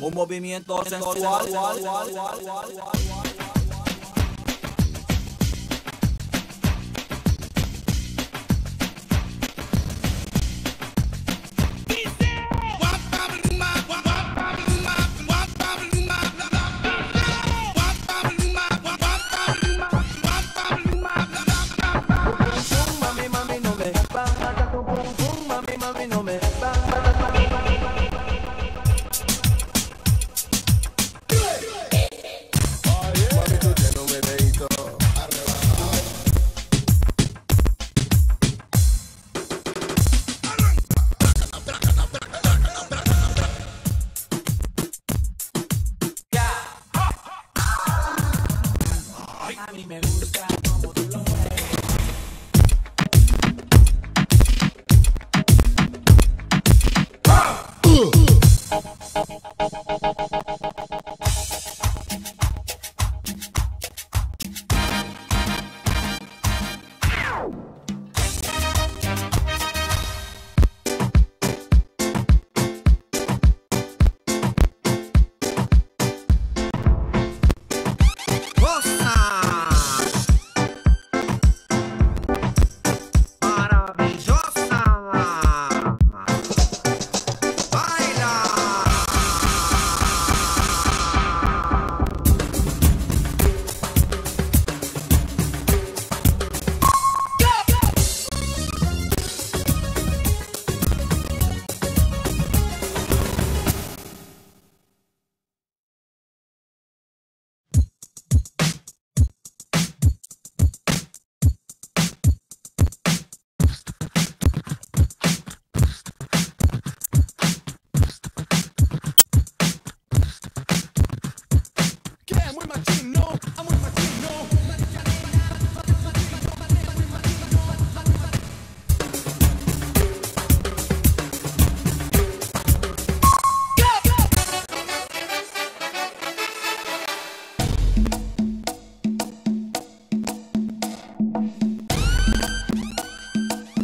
un movimiento sensual.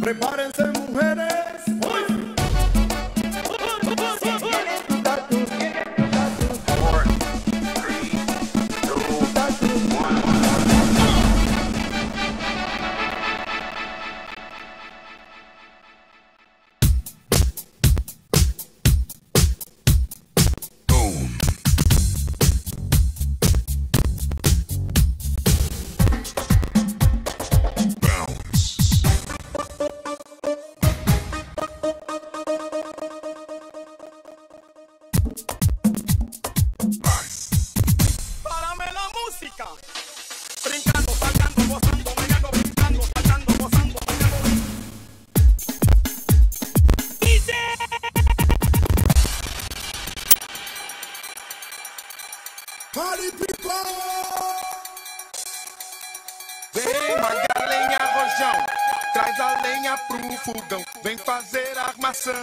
preparen música. Brincando, saltando, gozando, bailando, brincando, saltando, gozando, bailando. Dice. Party people Vem, maga lenha, rojão. Traz a lenha pro fogão. Vem fazer armação.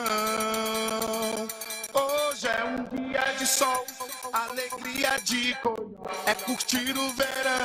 Hoje é um dia de sol. Alegria de cor. É curtir o verão.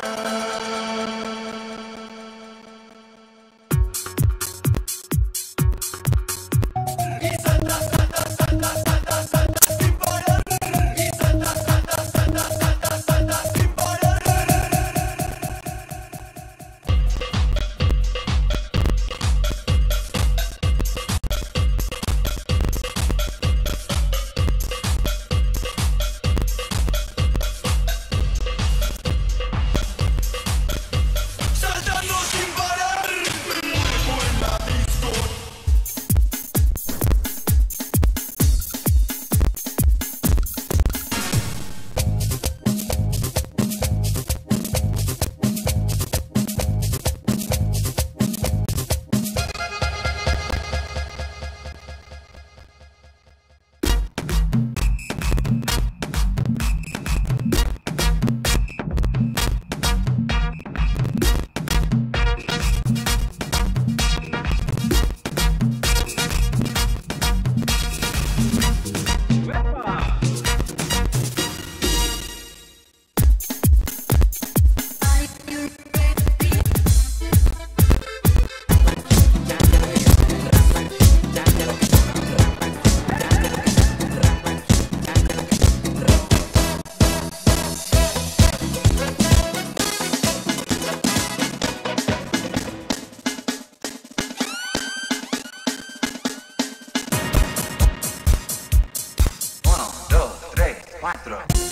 quatro.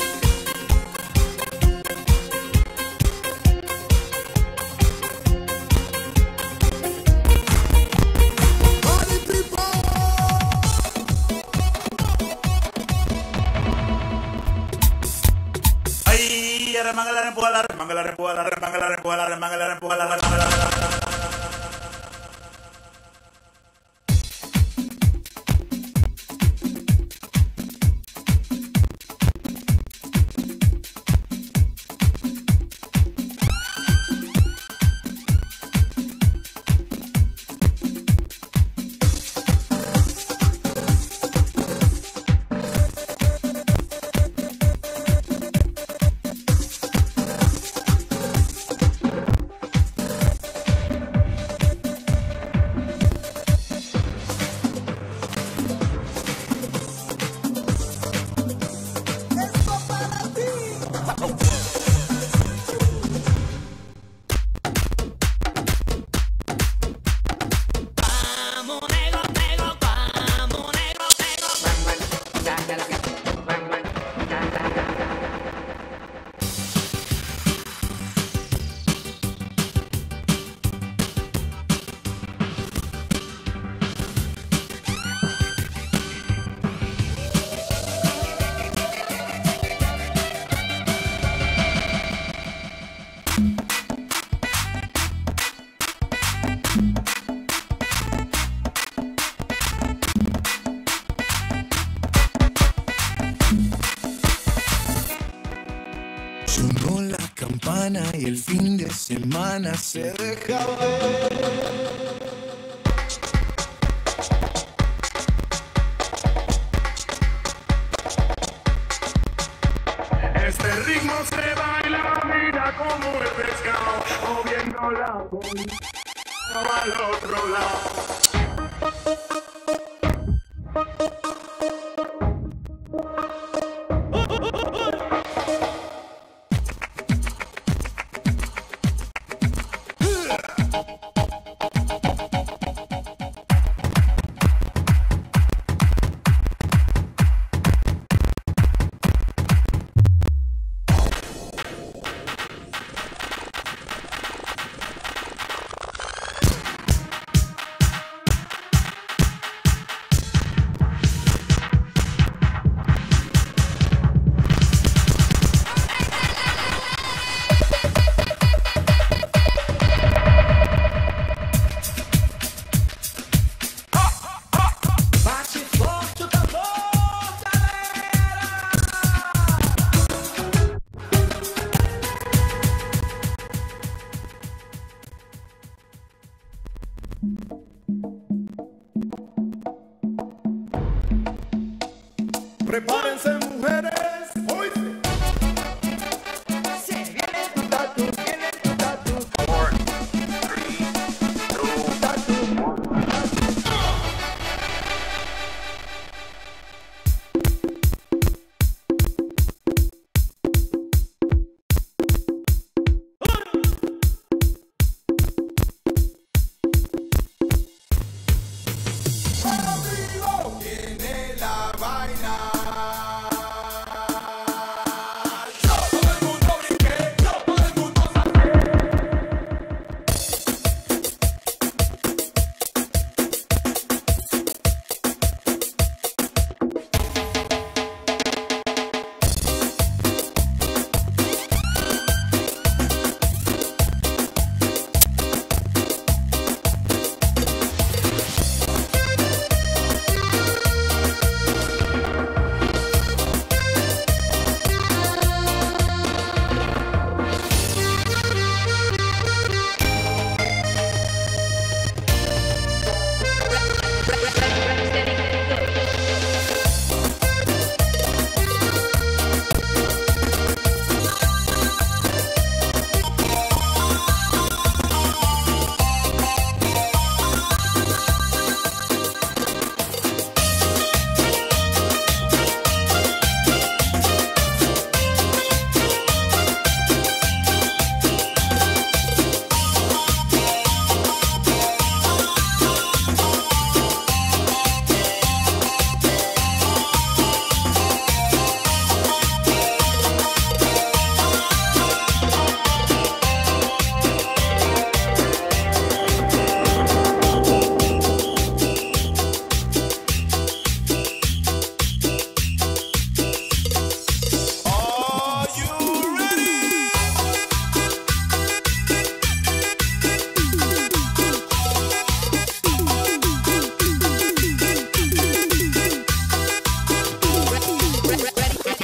Fin de semana se deja Este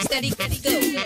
steady, steady, go.